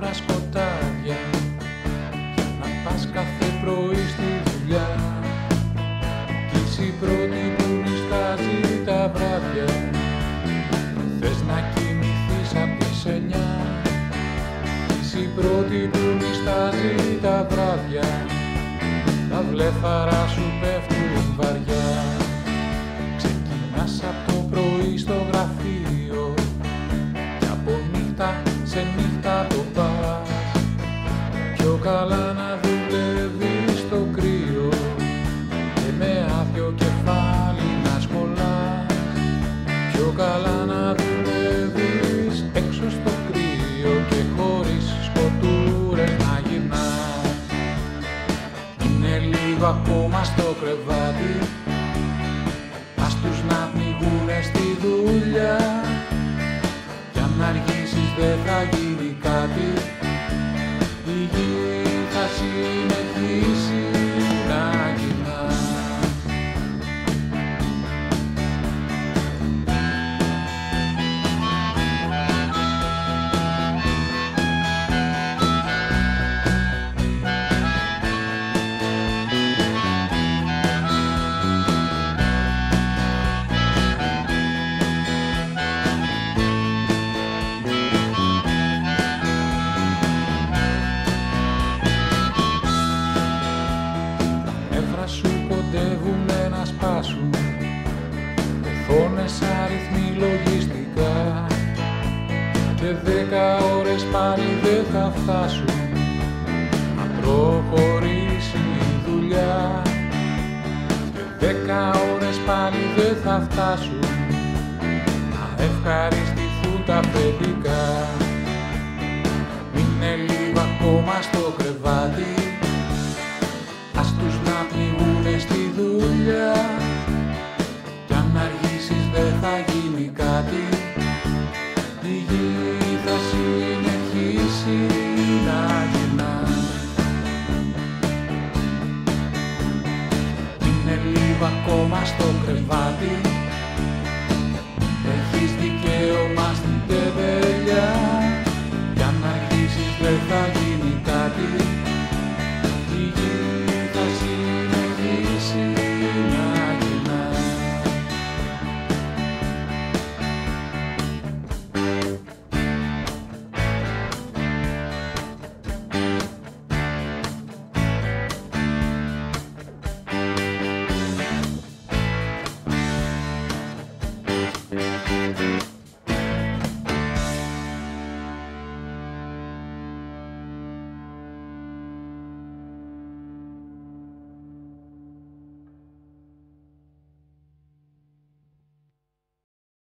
τα μαύρα σκοτάδια να πας κάθε πρωί στη δουλειά. Κι είσαι η πρώτη που νιστάζει τα βράδια. Θες να κοιμηθείς απ' τις εννιά. Είσαι η πρώτη που νιστάζει τα βράδια. Τα βλέφαρα σου πέφτουν βαριά καλά να δουλεύεις στο κρύο και με άδειο κεφάλι να σχολάς. Πιο καλά να δουλεύεις έξω στο κρύο και χωρίς σκοτούρες να γυρνάς. Είναι λίγο ακόμα στο κρεβάτι Ας τους να πνιγούνε στη δουλειά. Κι αν αργήσεις δεν θα γίνει κάτι. Η γη θα συνεχίσει σου κοντεύουν να σπάσουν Οθόνες αριθμοί λογιστικά. Και δέκα ώρες πάλι δεν θα φτάσουν Να προχωρήσει η δουλειά. Και δέκα ώρες πάλι δεν θα φτάσουν Να ευχαριστηθούν τα παιδικά pokrywawił